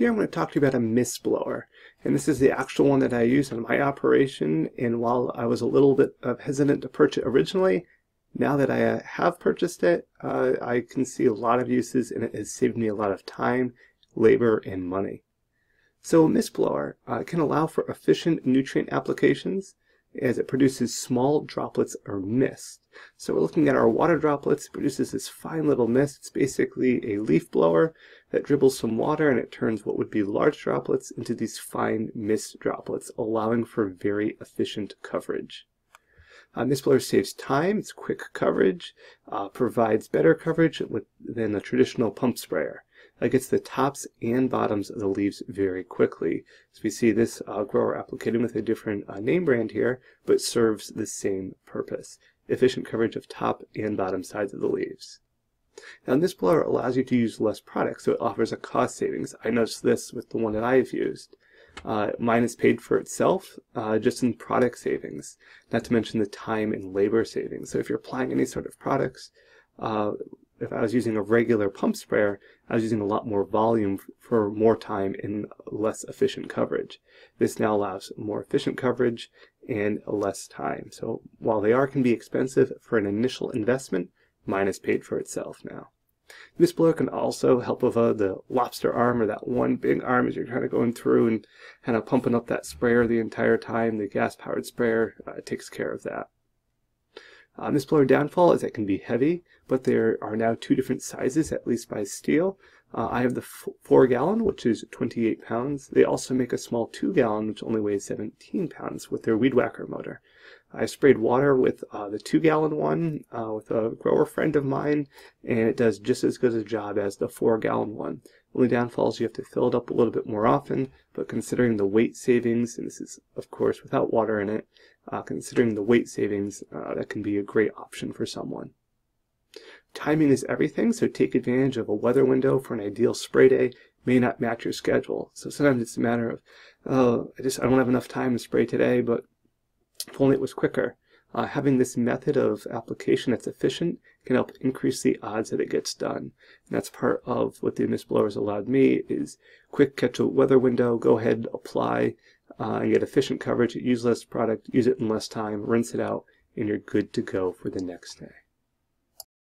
Here I'm going to talk to you about a mist blower. And this is the actual one that I use in my operation. And while I was a little bit hesitant to purchase it originally, now that I uh, have purchased it, uh, I can see a lot of uses and it has saved me a lot of time, labor, and money. So a mist blower uh, can allow for efficient nutrient applications as it produces small droplets or mist. So we're looking at our water droplets, it produces this fine little mist. It's basically a leaf blower that dribbles some water and it turns what would be large droplets into these fine mist droplets, allowing for very efficient coverage. Uh, mist blower saves time, it's quick coverage, uh, provides better coverage than a traditional pump sprayer gets the tops and bottoms of the leaves very quickly. So we see this uh, grower applicated with a different uh, name brand here, but serves the same purpose. Efficient coverage of top and bottom sides of the leaves. Now this blower allows you to use less product, so it offers a cost savings. I noticed this with the one that I've used. Uh, mine is paid for itself uh, just in product savings, not to mention the time and labor savings. So if you're applying any sort of products, uh, if I was using a regular pump sprayer, I was using a lot more volume for more time and less efficient coverage. This now allows more efficient coverage and less time. So while they are can be expensive for an initial investment, mine is paid for itself now. This blower can also help with uh, the lobster arm or that one big arm as you're kind of going through and kind of pumping up that sprayer the entire time. The gas-powered sprayer uh, takes care of that. Um, this blower downfall is it can be heavy, but there are now two different sizes, at least by Stihl. Uh, I have the 4 gallon, which is 28 pounds. They also make a small 2 gallon, which only weighs 17 pounds with their weed whacker motor. I sprayed water with uh, the 2 gallon one uh, with a grower friend of mine, and it does just as good a job as the 4 gallon one. Only downfalls you have to fill it up a little bit more often, but considering the weight savings, and this is of course without water in it, uh, considering the weight savings, uh, that can be a great option for someone. Timing is everything, so take advantage of a weather window for an ideal spray day may not match your schedule. So sometimes it's a matter of, oh, I just I don't have enough time to spray today, but if only it was quicker. Uh, having this method of application that's efficient can help increase the odds that it gets done. And that's part of what the mist blowers allowed me is quick catch a weather window, go ahead, apply, uh, and get efficient coverage, use less product, use it in less time, rinse it out, and you're good to go for the next day.